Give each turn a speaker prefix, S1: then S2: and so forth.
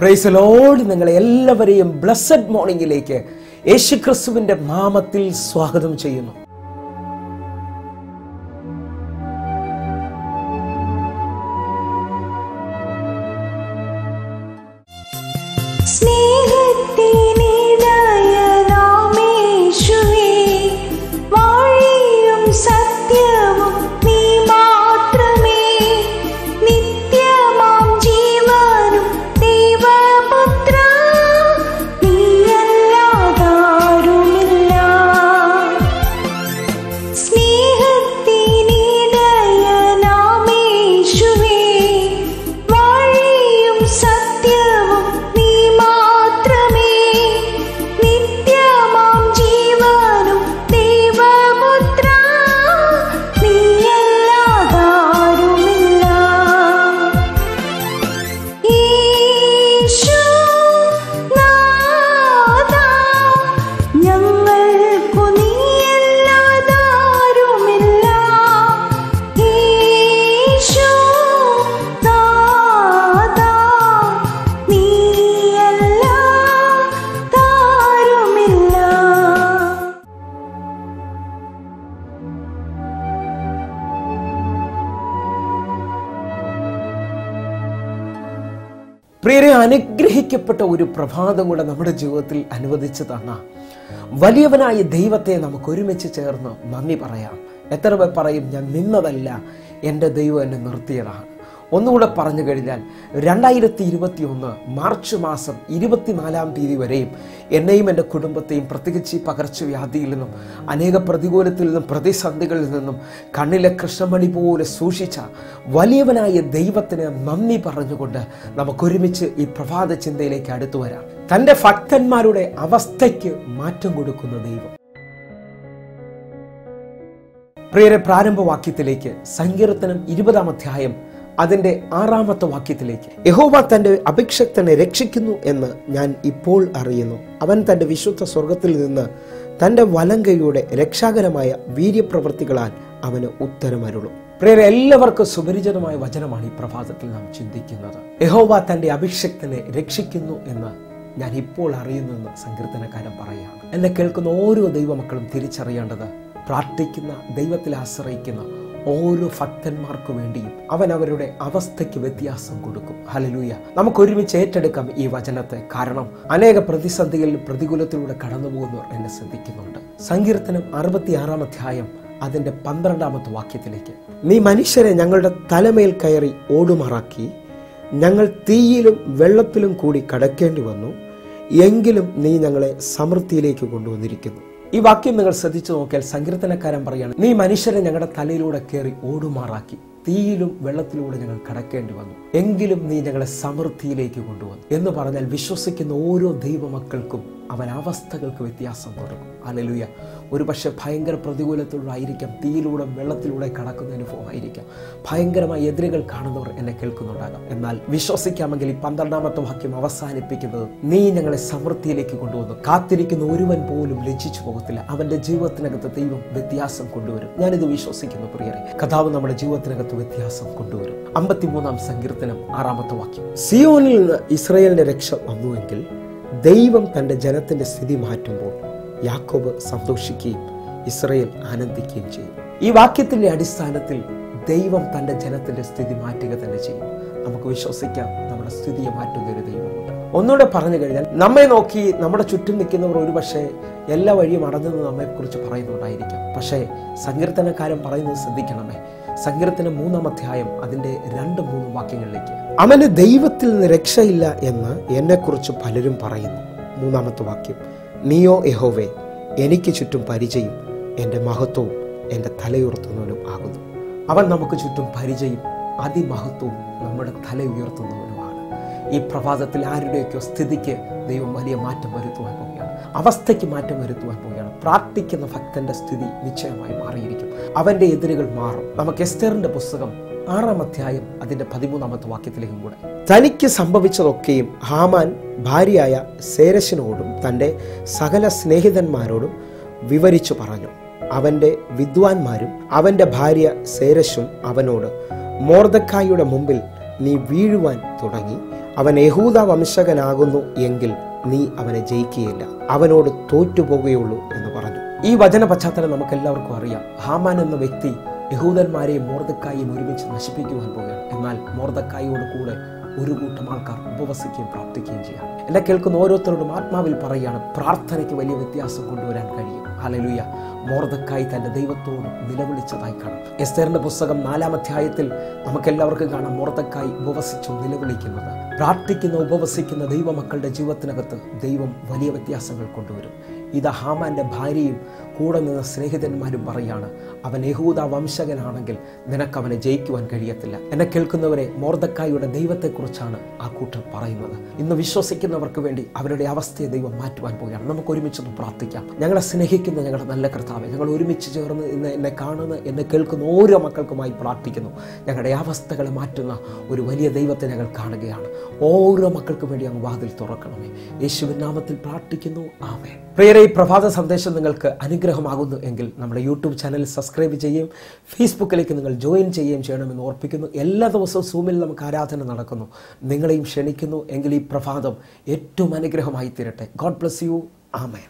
S1: Price load നിങ്ങളെ എല്ലാവരെയും blessed മോർണിംഗിലേക്ക് യേശു യേശുക്രിസ്തുവിന്റെ നാമത്തിൽ സ്വാഗതം ചെയ്യുന്നു.
S2: സ്നേഹത്തിനിടയനാമേശുവേ,
S1: പ്രിയരെ അനുഗ്രഹിക്കപ്പെട്ട ഒരു പ്രഭാതം കൂടെ നമ്മുടെ ജീവിതത്തിൽ അനുവദിച്ചു തന്ന വലിയവനായ ദൈവത്തെ നമുക്ക് ഒരുമിച്ച് ചേർന്ന് നന്ദി പറയാം. എത്ര പേർ പറയും ഞാൻ നിന്നതല്ല എന്റെ ദൈവം എന്നെ നിർത്തിയതാണ്. ഒന്നുകൂടെ പറഞ്ഞു കഴിഞ്ഞാൽ രണ്ടായിരത്തി ഇരുപത്തി ഒന്ന് മാർച്ച് മാസം ഇരുപത്തിനാലാം തീയതി വരെയും എന്നെയും എന്റെ കുടുംബത്തെയും പ്രത്യേകിച്ച് പകർച്ചവ്യാധിയിൽ നിന്നും അനേക പ്രതികൂലത്തിൽ നിന്നും പ്രതിസന്ധികളിൽ നിന്നും കണ്ണിലെ കൃഷ്ണമണി പോലെ സൂക്ഷിച്ച വലിയവനായ ദൈവത്തിന് നന്ദി പറഞ്ഞുകൊണ്ട് നമുക്കൊരുമിച്ച് ഈ പ്രഭാത ചിന്തയിലേക്ക് അടുത്തു വരാം. തന്റെ ഭക്തന്മാരുടെ അവസ്ഥയ്ക്ക് മാറ്റം കൊടുക്കുന്ന ദൈവം. പ്രിയരെ പ്രാരംഭ വാക്യത്തിലേക്ക് സങ്കീർത്തനം ഇരുപതാം അധ്യായം അതിന്റെ ആറാമത്തെ വാക്യത്തിലേക്ക്. യഹോവ തന്റെ അഭിക്ഷക്തനെ രക്ഷിക്കുന്നു എന്ന് ഞാൻ ഇപ്പോൾ അറിയുന്നു. അവൻ തന്റെ വിശുദ്ധ സ്വർഗത്തിൽ നിന്ന് തന്റെ വലങ്കയുടെ രക്ഷാകരമായ വീര്യപ്രവൃത്തികളാൽ അവന് ഉത്തരമരുളും. പ്രിയരെ എല്ലാവർക്കും സുപരിചിതമായ വചനമാണ് ഈ പ്രഭാതത്തിൽ നാം ചിന്തിക്കുന്നത്. യഹോവ തന്റെ അഭിഷക്തനെ രക്ഷിക്കുന്നു എന്ന് ഞാൻ ഇപ്പോൾ അറിയുന്നെന്ന് സങ്കീർത്തനക്കാരൻ പറയുകയാണ്. എന്നെ കേൾക്കുന്ന ഓരോ ദൈവമക്കളും തിരിച്ചറിയേണ്ടത് പ്രാർത്ഥിക്കുന്ന ദൈവത്തിൽ ആശ്രയിക്കുന്ന ഓരോ ഭക്തന്മാർക്ക് വേണ്ടിയും അവൻ അവരുടെ അവസ്ഥയ്ക്ക് വ്യത്യാസം കൊടുക്കും. ഹലലൂയ നമുക്ക് ഒരുമിച്ച് ഏറ്റെടുക്കാം ഈ വചനത്തെ. കാരണം അനേക പ്രതിസന്ധികളിൽ പ്രതികൂലത്തിലൂടെ കടന്നു പോകുന്നവർ എന്നെ ശ്രദ്ധിക്കുന്നുണ്ട്. സങ്കീർത്തനം അറുപത്തിയാറാം അധ്യായം അതിന്റെ പന്ത്രണ്ടാമത്തെ വാക്യത്തിലേക്ക്. നീ മനുഷ്യരെ ഞങ്ങളുടെ തലമേൽ കയറി ഓടുമാറാക്കി. ഞങ്ങൾ തീയിലും വെള്ളത്തിലും കൂടി കടക്കേണ്ടി വന്നു. എങ്കിലും നീ ഞങ്ങളെ സമൃദ്ധിയിലേക്ക് കൊണ്ടുവന്നിരിക്കുന്നു. ഈ വാക്യം നിങ്ങൾ ശ്രദ്ധിച്ചു നോക്കിയാൽ സങ്കീർത്തനക്കാരൻ പറയാണ് നീ മനുഷ്യരെ ഞങ്ങളുടെ തലയിലൂടെ കയറി ഓടുമാറാക്കി. തീയിലും വെള്ളത്തിലൂടെ ഞങ്ങൾ കടക്കേണ്ടി വന്നു. എങ്കിലും നീ ഞങ്ങളെ സമൃദ്ധിയിലേക്ക് കൊണ്ടുവന്നു. എന്ന് പറഞ്ഞാൽ വിശ്വസിക്കുന്ന ഓരോ ദൈവമക്കൾക്കും അവൻ അവസ്ഥകൾക്ക് വ്യത്യാസം കൊടുക്കും. അലലുയ ഒരു പക്ഷേ ഭയങ്കര പ്രതികൂലത്തിലൂടായിരിക്കാം തീയിലൂടെ വെള്ളത്തിലൂടെ കടക്കുന്ന അനുഭവമായിരിക്കാം ഭയങ്കരമായ എതിരുകൾ കാണുന്നവർ എന്നെ കേൾക്കുന്നുണ്ടാകാം. എന്നാൽ വിശ്വസിക്കാമെങ്കിൽ ഈ പന്ത്രണ്ടാമത്തെ വാക്യം അവസാനിപ്പിക്കുന്നത് നീ ഞങ്ങളെ സമൃദ്ധിയിലേക്ക് കൊണ്ടുവന്നു. കാത്തിരിക്കുന്ന ഒരുവൻ പോലും ലജ്ജിച്ചു പോകത്തില്ല. അവന്റെ ജീവിതത്തിനകത്ത് ദൈവം വ്യത്യാസം കൊണ്ടുവരും. ഞാനിത് വിശ്വസിക്കുന്നു പ്രിയരെ. കഥാവ് നമ്മുടെ ജീവിതത്തിനകത്ത് വ്യത്യാസം കൊണ്ടുവരും. അമ്പത്തിമൂന്നാം സങ്കീർത്തനം ആറാമത്തെ വാക്യം. സിയോനിൽ നിന്ന് ഇസ്രയേലിന്റെ രക്ഷ വന്നുവെങ്കിൽ ദൈവം തന്റെ ജനത്തിന്റെ സ്ഥിതി മാറ്റുമ്പോൾ യാക്കോബ് സന്തോഷിക്കുകയും ഇസ്രയേൽ ആനന്ദിക്കുകയും ചെയ്യും. ഈ വാക്യത്തിന്റെ അടിസ്ഥാനത്തിൽ ദൈവം തന്റെ ജനത്തിന്റെ സ്ഥിതി മാറ്റുക തന്നെ ചെയ്യും. നമുക്ക് വിശ്വസിക്കാം നമ്മുടെ സ്ഥിതിയെ മാറ്റുന്ന ഒരു ദൈവമുണ്ട്. ഒന്നുകൂടെ പറഞ്ഞു കഴിഞ്ഞാൽ നമ്മെ നോക്കി നമ്മുടെ ചുറ്റും നിൽക്കുന്നവർ ഒരുപക്ഷെ എല്ലാ വഴിയും അടഞ്ഞെന്ന് നമ്മെക്കുറിച്ച് പറയുന്നുണ്ടായിരിക്കാം. പക്ഷേ സങ്കീർത്തനക്കാരൻ പറയുന്നത് ശ്രദ്ധിക്കണമേ. സങ്കീർത്തനം മൂന്നാം അധ്യായം അതിന്റെ രണ്ട് മൂന്ന് വാക്യങ്ങളിലേക്ക്. അവന് ദൈവത്തിൽ നിന്ന് രക്ഷയില്ല എന്ന് എന്നെക്കുറിച്ച് പലരും പറയുന്നു. മൂന്നാമത്തെ വാക്യം. നിയോ യഹോവേ എനിക്ക് ചുറ്റും പരിചയം എന്റെ മഹത്വവും എന്റെ തലയുയർത്തുന്നവനും ആകുന്നു. അവൻ നമുക്ക് ചുറ്റും പരിചയം അതിമഹത്വവും നമ്മുടെ തല ഉയർത്തുന്നവനുമാണ് ഈ പ്രഭാതത്തിൽ ആരുടെയൊക്കെയോ സ്ഥിതിക്ക് ദൈവം വലിയ മാറ്റം വരുത്തുവാൻ പോവുകയാണ്. അവസ്ഥയ്ക്ക് മാറ്റം വരുത്തുവാൻ പോവുകയാണ്. പ്രാർത്ഥിക്കുന്ന ഭക്തന്റെ സ്ഥിതി നിശ്ചയമായി മാറിയിരിക്കും അവന്റെ എതിരുകൾ മാറും. നമുക്ക് എസ്തേറിന്റെ പുസ്തകം ആറാം അധ്യായം അതിന്റെ പതിമൂന്നാമത്തെ വാക്യത്തിലേക്കും കൂടെ. തനിക്ക് സംഭവിച്ചതൊക്കെയും ഹാമാൻ ഭാര്യയായ സേരശിനോടും തന്റെ സകല സ്നേഹിതന്മാരോടും വിവരിച്ചു പറഞ്ഞു. അവന്റെ വിദ്വാൻമാരും അവന്റെ ഭാര്യ സേരശും അവനോട് മോർദക്കായുടെ മുമ്പിൽ നീ വീഴുവാൻ തുടങ്ങി. അവൻ യഹൂദ വംശകനാകുന്നു എങ്കിൽ നീ അവനെ ജയിക്കുകയില്ല. അവനോട് തോറ്റുപോകുകയുള്ളൂ എന്ന് പറഞ്ഞു. ഈ വചന പശ്ചാത്തലം നമുക്ക് എല്ലാവർക്കും അറിയാം. ഹാമാൻ എന്ന വ്യക്തി യഹൂദന്മാരെയും മോർദക്കായും ഒരുമിച്ച് നശിപ്പിക്കുവാൻ പോകുകയാണ് എന്നാൽ മോർദക്കായോട് കൂടെ ഒരു കൂട്ടം ആൾക്കാർ ഉപവസിക്കുകയും പ്രാർത്ഥിക്കുകയും ചെയ്യാം. എന്നെ കേൾക്കുന്ന ഓരോരുത്തരോടും ആത്മാവിൽ പറയുകയാണ് പ്രാർത്ഥനയ്ക്ക് വലിയ വ്യത്യാസം കൊണ്ടുവരാൻ കഴിയും. ഹലലുയ മോർദക്കായി തന്റെ ദൈവത്തോട് നിലവിളിച്ചതായി കാണാം. എസ്തേറിന്റെ പുസ്തകം നാലാം അധ്യായത്തിൽ നമുക്കെല്ലാവർക്കും കാണാം മോർദക്കായി ഉപവസിച്ചു നിലവിളിക്കുന്നത്. പ്രാർത്ഥിക്കുന്ന ഉപവസിക്കുന്ന ദൈവമക്കളുടെ ജീവിതത്തിനകത്ത് ദൈവം വലിയ വ്യത്യാസങ്ങൾ കൊണ്ടുവരും. ഇത് ഹാമാന്റെ ഭാര്യയും കൂടെ നിന്ന സ്നേഹിതന്മാരും പറയാണ് അവൻ യഹൂദ വംശകനാണെങ്കിൽ നിനക്ക് അവനെ ജയിക്കുവാൻ കഴിയത്തില്ല. എന്നെ കേൾക്കുന്നവരെ മോർദക്കായുടെ ദൈവത്തെക്കുറിച്ചാണ് ആ കൂട്ടർ പറയുന്നത്. ഇന്ന് വിശ്വസിക്കുന്നവർക്ക് വേണ്ടി അവരുടെ അവസ്ഥയെ ദൈവം മാറ്റുവാൻ പോവുകയാണ്. നമുക്ക് ഒരുമിച്ചൊന്ന് പ്രാർത്ഥിക്കാം. ഞങ്ങളെ സ്നേഹിക്കുന്ന ഞങ്ങളുടെ നല്ല കർത്താവ് ഞങ്ങൾ ഒരുമിച്ച് ചേർന്ന് ഇന്ന് എന്നെ കാണുന്ന എന്നെ കേൾക്കുന്ന ഓരോ മക്കൾക്കുമായി പ്രാർത്ഥിക്കുന്നു. ഞങ്ങളുടെ അവസ്ഥകളെ മാറ്റുന്ന ഒരു വലിയ ദൈവത്തെ ഞങ്ങൾ കാണുകയാണ്. ഓരോ മക്കൾക്കും വേണ്ടി അങ്ങ് വാതിൽ തുറക്കണമേ. യേശുവിൻ നാമത്തിൽ പ്രാർത്ഥിക്കുന്നു. ആമേ പ്രിയരെ ഈ പ്രഭാത സന്ദേശം നിങ്ങൾക്ക് അനുഗ്രഹമാകുന്നു എങ്കിൽ നമ്മുടെ യൂട്യൂബ് ചാനൽ സബ്സ്ക്രൈബ് ചെയ്യുകയും ഫേസ്ബുക്കിലേക്ക് നിങ്ങൾ ജോയിൻ ചെയ്യുകയും ചെയ്യണമെന്ന് ഓർപ്പിക്കുന്നു. എല്ലാ ദിവസവും സൂമിൽ നമുക്ക് ആരാധന നടക്കുന്നു. നിങ്ങളെയും ക്ഷണിക്കുന്നു. എങ്കിൽ ഈ പ്രഭാതം ഏറ്റവും അനുഗ്രഹമായി തീരട്ടെ. ഗോഡ് ബ്ലസ് യു ആമേ